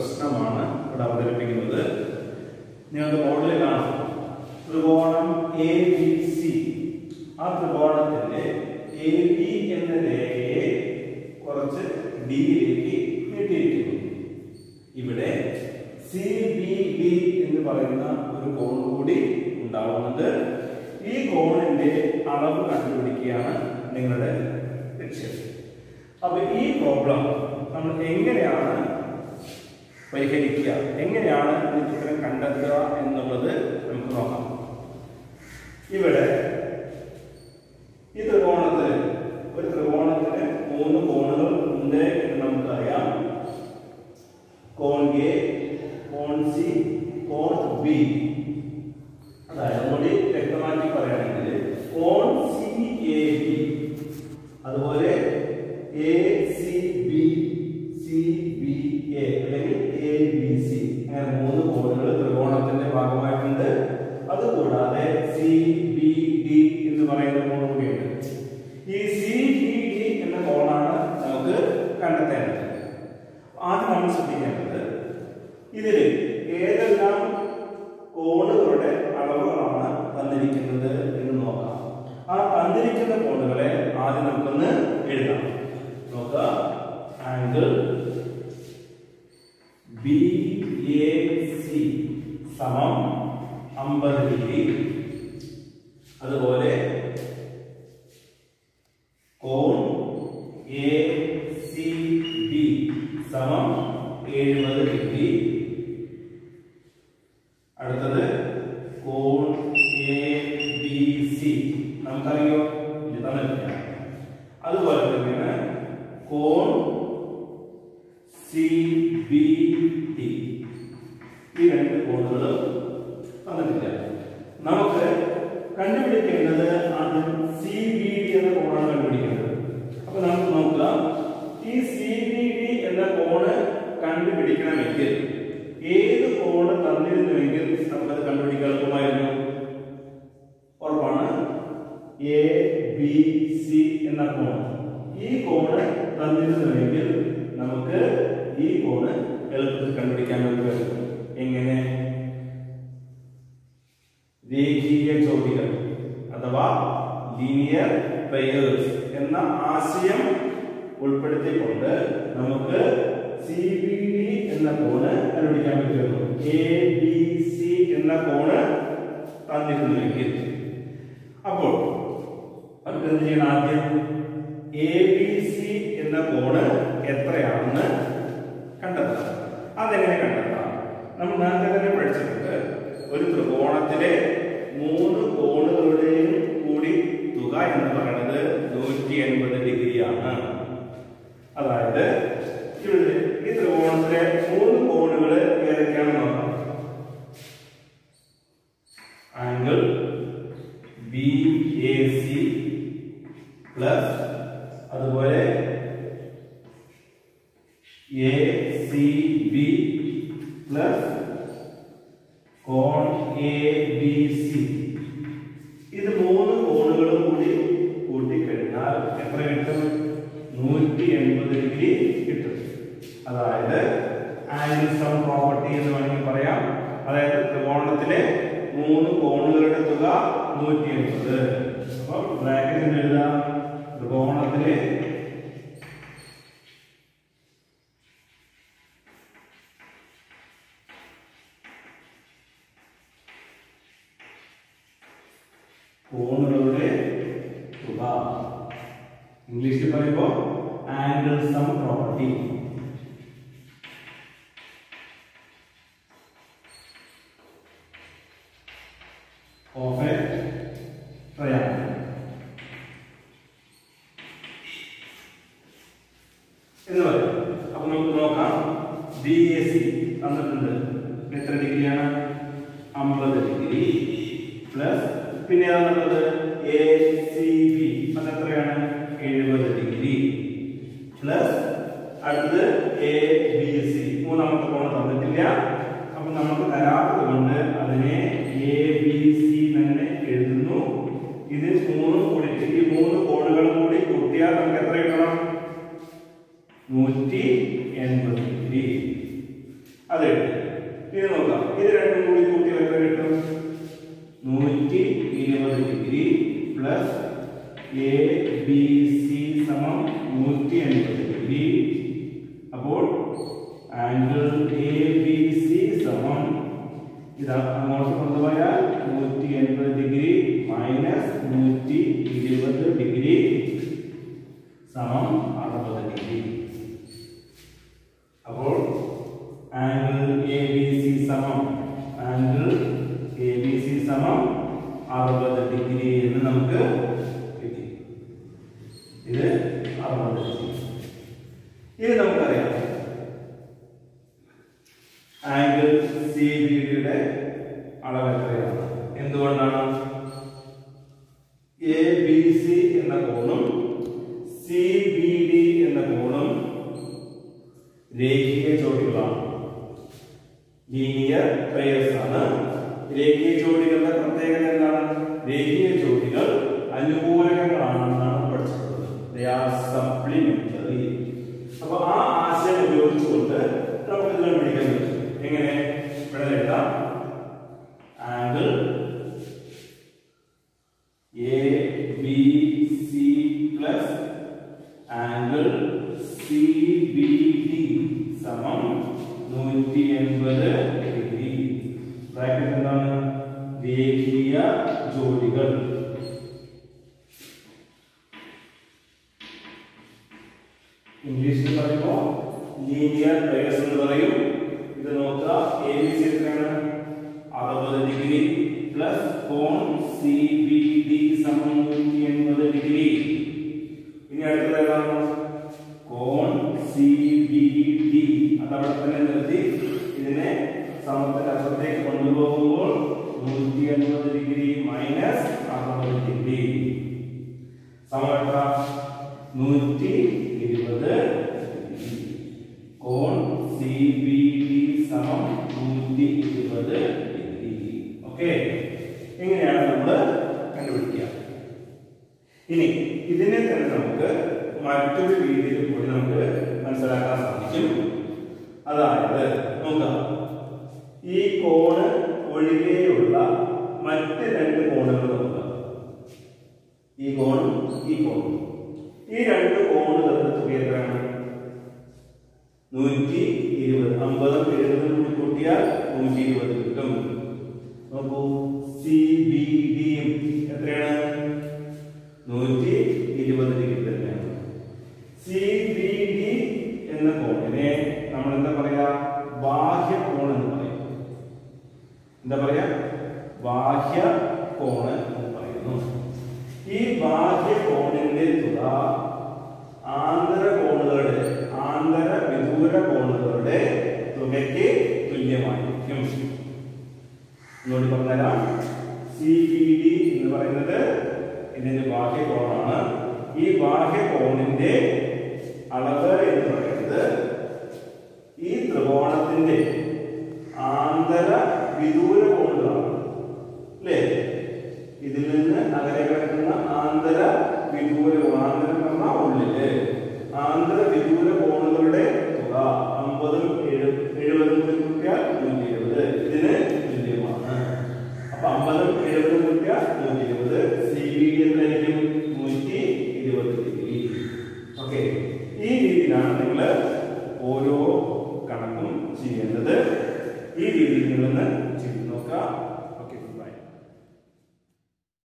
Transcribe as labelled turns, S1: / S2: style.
S1: പ്രശ്നമാണ് ഇവിടെ അവതരിപ്പിക്കുന്നത്. നിങ്ങൾക്ക് മോഡലിൽ കാണാം ത്രികോണം എ ബി സി ആ ത്രികോണത്തിന്റെ എ ബി എന്ന രേഖയെ കുറച്ച് ഡിയിലേക്ക് നീട്ടിയിരിക്കുന്നു. ഇവിടെ സി ബി ബി എന്ന് പറയുന്ന ഒരു കോൺ കൂടി ഉണ്ടാവുന്നുണ്ട്. ഈ കോണിന്റെ അളവ് കണ്ടുപിടിക്കുകയാണ് നിങ്ങളുടെ ലക്ഷ്യം. അപ്പൊ ഈ പ്രോബ്ലം നമ്മൾ എങ്ങനെയാണ് പരിഹരിക്കുക. എങ്ങനെയാണ് ഈ ഉത്തരം കണ്ടെത്തുക എന്നുള്ളത് നമുക്ക് നോക്കാം. ഇവിടെ ഈ ത്രികോണത്തിന് ഒരു ത്രികോണത്തിന് മൂന്ന് കോണുകൾ ഉണ്ട് സി അങ്ങനെ മൂന്ന് കോണുകൾ ത്രികോണത്തിന്റെ ഭാഗമായിട്ടുണ്ട്. അതുകൂടാതെ സി ബി ഡി എന്ന് പറയുന്ന കോൺ ഈ സി ബി ഡി എന്ന കോണാണ് നമുക്ക് കണ്ടെത്തേണ്ടത്. ആദ്യം നമ്മൾ ശ്രദ്ധിക്കേണ്ടത് ഇതിൽ ഏതെല്ലാം കോണുകളുടെ അളവുകളാണ് തന്നിരിക്കുന്നത് എന്ന് നോക്കാം. ആ തന്നിരിക്കുന്ന കോണുകളെ ആദ്യം നമുക്കൊന്ന് എഴുതാം. നോക്കുക. ആംഗിൾ ബി എ സി സമം അമ്പത് ഡിഗ്രി. അതുപോലെ കോൺ എ സി ബി സമം എഴുപത് ഡിഗ്രി. അടുത്തത് കോൺ എ ബി സി നമുക്കറിയോ? ഇത് തന്നിട്ടില്ല അതുപോലെ തന്നെയാണ് കോൺ സി ഈ രണ്ട് കോണുകളും തന്നിട്ടില്ല. നമുക്ക് കണ്ടുപിടിക്കേണ്ടത് ആദ്യം സി ബി ഡി എന്ന കോണാണ് കണ്ടുപിടിക്കേണ്ടത്. അപ്പൊ നമുക്ക് നോക്കുക ഈ സി ബി ഡി എന്ന കോണ് കണ്ടുപിടിക്കണമെങ്കിൽ ഏത് കോണ് തന്നിരുന്നുവെങ്കിൽ നമുക്കത് കണ്ടുപിടിക്കാൻ എളുപ്പമായിരുന്നു ഉറപ്പാണ്. എ ബി സി എന്ന കോൺ. ഈ കോണ് തന്നിരുന്നുവെങ്കിൽ നമുക്ക് ഈ കോണ് എളുപ്പത്തിൽ കണ്ടുപിടിക്കാൻ പെയേഴ്സ് എന്ന ആശയം ഉൾപ്പെടുത്തിക്കൊണ്ട് നമുക്ക് സി ബി ഡി എന്ന കോണ് കണ്ടുപിടിക്കാൻ പറ്റുന്നു എ ബി സി എന്ന കോണ് തന്നിരുന്നുവെങ്കിൽ അപ്പോൾ അവർക്ക് എന്ത് ചെയ്യണം ആദ്യം എ ബി സി എന്ന കോണ് എത്രയാണെന്ന് കണ്ടെത്താം അതെങ്ങനെ കണ്ടെത്താം നമ്മൾ നേരത്തെ തന്നെ പഠിച്ചിട്ടുണ്ട് ഒരു ത്രികോണത്തിലെ മൂന്ന് കോണുകളുടെയും കൂടി തുക എന്ന് പറയുന്നത് നൂറ്റി എൺപത് ഡിഗ്രിയാണ് അതായത് ഇവിടെ ഈ ത്രികോണത്തിലെ മൂന്ന് കോണുകൾ ഏതൊക്കെയാണെന്ന് നോക്കാം angle B A C plus അതുപോലെ എ സി ബി പ്ലസ് കോൺ എ ബി സി ഇത് മൂന്ന് കോണുകളും കൂടി കൂട്ടിക്കഴിഞ്ഞാൽ എത്ര കിട്ടും? നൂറ്റി എൺപത് ഡിഗ്രി കിട്ടും. അതായത് ആംഗിൾ സം പ്രോപ്പർട്ടി എന്ന് വേണമെങ്കിൽ പറയാം. അതായത് ത്രികോണത്തിലെ മൂന്ന് കോണുകളുടെ തുക നൂറ്റി എൺപത്. അപ്പോൾ ബ്രാക്കറ്റിൽ എഴുതാം. ത്രികോണത്തിലെ കോണുകളുടെ തുക ഇംഗ്ലീഷിൽ പറയുമ്പോൾ angle sum property of a triangle എന്ന് പറയും അപ്പൊ നമുക്ക് നോക്കാം ബി എ സി തന്നിട്ടുണ്ട് എത്ര ഡിഗ്രിയാണ് അമ്പത് ഡിഗ്രി പ്ലസ് പിന്നെ ഏതാണുള്ളത് എ സി ബി അത് എത്രയാണ് എഴുപത് ഡിഗ്രി. പ്ലസ് അടുത്തത് എ ബി സി മൂന്നാമത്തെ കോൺ തന്നിട്ടില്ല അപ്പൊ നമുക്ക് തരാത്തത് കൊണ്ട് അതിനെ എ ബി സി തന്നെ എഴുതുന്നു. ഇത് മൂന്നും കൂടി ഈ മൂന്ന് കോണുകളും കൂടി കൂട്ടിയാൽ നമുക്ക് എത്ര കിട്ടണം? നൂറ്റി എൺപത് ഡിഗ്രി. അത് ഇത് നോക്കാം. ഇത് രണ്ടും കൂടി കൂട്ടിയാൽ എത്ര കിട്ടും? നൂറ്റി ഇരുപത് degree plus A B C സമം നൂറ്റി എൺപത് ഡിഗ്രി അപ്പോൾ ആംഗിൾ എ ബി സി സമം ഇതാ അങ്ങോട്ട് കൊണ്ടുപോയാൽ നൂറ്റി എൺപത് ഡിഗ്രി മൈനസ് നൂറ്റി ഇരുപത് ഡിഗ്രി സമം അറുപത് ഡിഗ്രി അപ്പോൾ ആംഗിൾ എ ബി സി സമം ആംഗിൾ എ ബി സി സമം അറുപത് ഡിഗ്രി എന്ന് നമുക്ക് കിട്ടി. ഇത് അറുപത് ഡിഗ്രി. ഇത് നമുക്കറിയാം. ആംഗിൾ സി ബി ഡിയുടെ അളവ് എത്രയാണ്? എന്തുകൊണ്ടാണ്? എ ബി സി എന്ന കോണും സി ബി ഡി എന്ന കോണും രേഖീയ ചോദ്യങ്ങളാണ് ലീനിയർ പെയർസ് ആണ്. രേഖീയ ജോഡികളുടെ പ്രത്യേകത എന്താണ്? രേഖീയ ജോഡികൾ അനുകൂലകങ്ങളാണെന്നാണ് പഠിച്ചിട്ടുള്ളത്. Supplementary. അപ്പൊ ആ ആശയം ഉപയോഗിച്ചുകൊണ്ട് നമുക്ക് ഇതിനെ പിടിക്കാൻ പറ്റും. എങ്ങനെ? ഇവിടെ എഴുതാം. Angle A B C plus angle C B D സമം നൂറ്റി എൺപത് ഡിഗ്രി. ബ്രാക്കറ്റ് എന്താണ് രേഖീയ ജോഡികൾ ഇംഗ്ലീഷിൽ പറയുമ്പോൾ ലീനിയർ പെയർസ് എന്ന് പറയും ഇത് നോക്കുക എ ബി സി എത്രയാണ് അറുപത് ഡിഗ്രി പ്ലസ് കോൺ സി ബി ഡി സമം നൂറ്റി എൺപത് ഡിഗ്രി ഇനി അടുത്തത് ഏതാണ് കോൺ സി ബി ഡി അതവിടെ തന്നെ നിർത്തി എങ്ങനെയാണ് നമ്മൾ കണ്ടുപിടിക്കുക. ഇനി ഇതിനെ തന്നെ നമുക്ക് മറ്റൊരു രീതിയിൽ കൂടി നമുക്ക് മനസ്സിലാക്കാൻ സാധിക്കും. അതായത് നോക്കാം ഈ കോണ് ഒഴികെയുള്ള മറ്റ് രണ്ട് കോണുകൾ നോക്കുക. ഈ കോണും ഈ കോണും. ഈ രണ്ട് കോണ് തമ്മിൽ എത്രയാണ്? നൂറ്റി ഇരുപത്. അമ്പതും എഴുപതും കൂടി കൂട്ടിയാൽ നൂറ്റി ഇരുപത് കിട്ടും. നോക്കൂ. സി ബി ഡിയും എത്രയാണ്? നൂറ്റി ഇരുപത് ഡിഗ്രി തന്നെയാണ്. സി ബി ഡി എന്ന കോണിനെ നമ്മൾ എന്താ പറയാ? ബാഹ്യ കോൺ എന്ന് പറയും. എന്താ പറയാ? ബാഹ്യ കോണ് എന്ന് പറയുന്നു. ഈ ബാഹ്യ കോണിന്റെ തുക ആന്തര കോണുകളുടെ ആന്തര വിദൂര കോണുകളുടെ തുകയ്ക്ക് തുല്യമായിരിക്കും. എന്നോട് പറഞ്ഞുതരാം. സി ബി ഡി എന്ന് പറയുന്നത് ഇതിന്റെ ബാഹ്യ കോണാണ്. ഈ ബാഹ്യ കോണിന്റെ അളവ് എന്ന് പറയുന്നത് ഈ ത്രികോണത്തിന്റെ ആന്തര വിദൂര കോണുകളാണ്. അല്ലേ? ഇതിൽ നിന്ന് അകലെ കിടക്കുന്ന ആന്തര വിദൂര ആന്തരം ഉള്ളിൽ. ആന്തര വിദൂര കോണുകളുടെ തുക അമ്പതും എഴു- എഴുപതും കൂട്ടിയാൽ Amen.